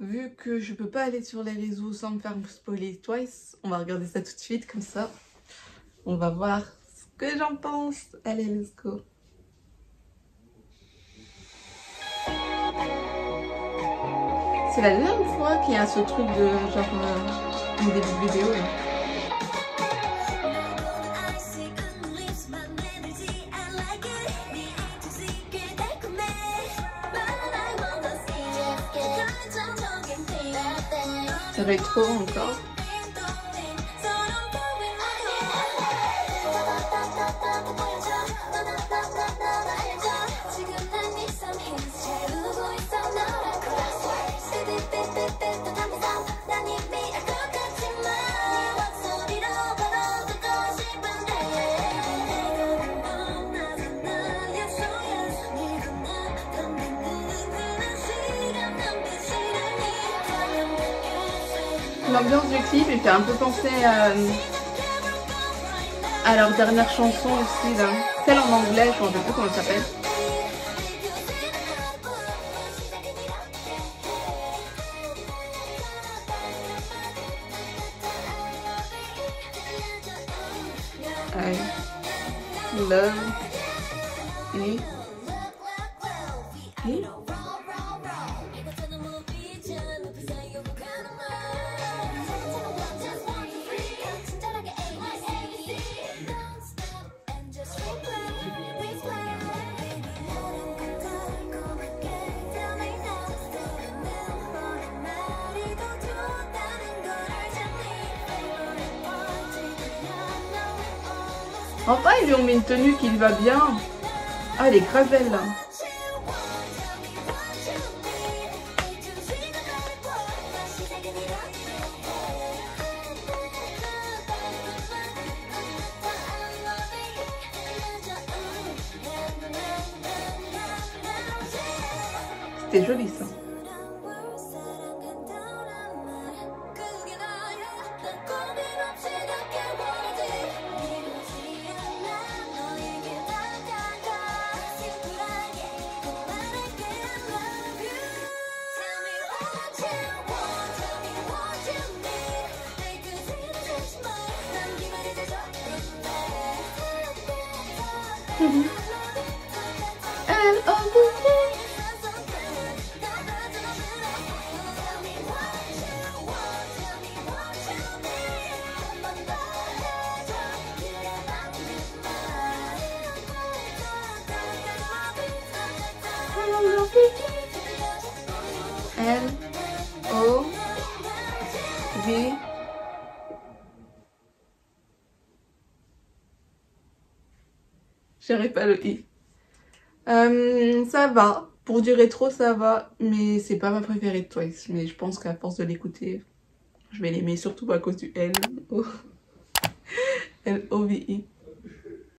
vu que je peux pas aller sur les réseaux sans me faire spoiler twice, on va regarder ça tout de suite comme ça. On va voir ce que j'en pense. Allez, let's go. C'est la deuxième fois qu'il y a ce truc de genre euh, début de vidéo. là. Ça trop encore. L'ambiance du clip il fait un peu penser à, à leur dernière chanson aussi, là. Celle en anglais, je ne sais plus comment elle s'appelle. I love you. Enfin, ils lui ont mis une tenue qui lui va bien. Ah, elle est là. C'était joli ça. And all the. L O V J'arrive pas le i. Euh, ça va. Pour du rétro, ça va. Mais c'est pas ma préférée de Twice. Mais je pense qu'à force de l'écouter, je vais l'aimer. Surtout à cause du L. O L O V I.